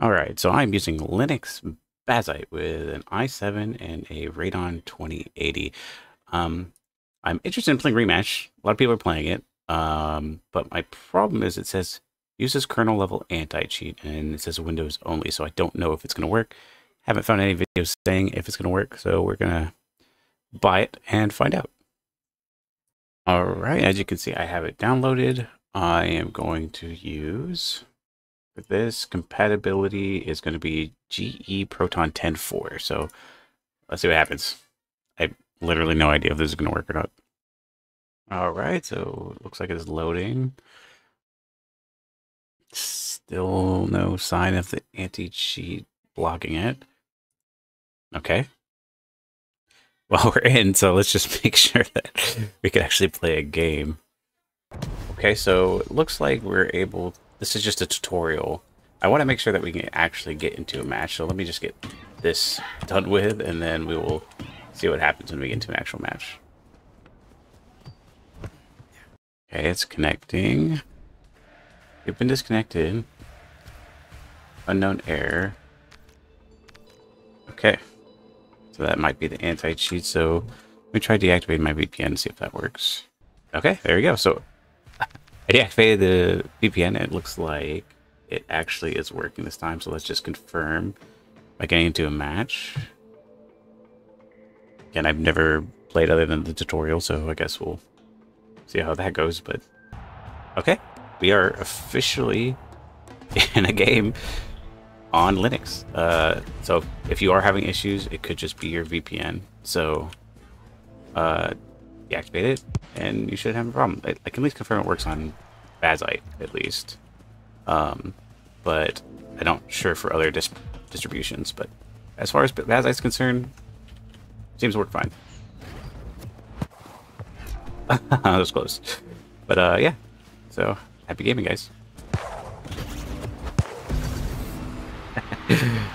All right, so I'm using Linux Bazzite with an i7 and a Radeon 2080. Um, I'm interested in playing Rematch. A lot of people are playing it, um, but my problem is it says uses kernel level anti-cheat and it says Windows only, so I don't know if it's going to work. Haven't found any videos saying if it's going to work, so we're going to buy it and find out. All right, as you can see, I have it downloaded. I am going to use this compatibility is going to be GE Proton 10.4. So let's see what happens. I literally no idea if this is going to work or not. All right, so it looks like it's loading. Still no sign of the anti-cheat blocking it. Okay. Well, we're in, so let's just make sure that we can actually play a game. Okay, so it looks like we're able... This is just a tutorial. I want to make sure that we can actually get into a match, so let me just get this done with, and then we will see what happens when we get into an actual match. Okay, it's connecting. You've been disconnected. Unknown error. Okay. So that might be the anti-cheat. So let me try deactivating my VPN and see if that works. Okay, there we go. So I deactivated the VPN. It looks like it actually is working this time. So let's just confirm by getting into a match. Again, I've never played other than the tutorial, so I guess we'll see how that goes. But okay, we are officially in a game on Linux. Uh, so if you are having issues, it could just be your VPN. So uh, deactivate it, and you shouldn't have a problem. I, I, can at least confirm it works on Bazzite, at least. Um, but I don't sure for other dis distributions. But as far as Bazzite's concerned, seems to work fine. that was close. But uh, yeah, so happy gaming, guys.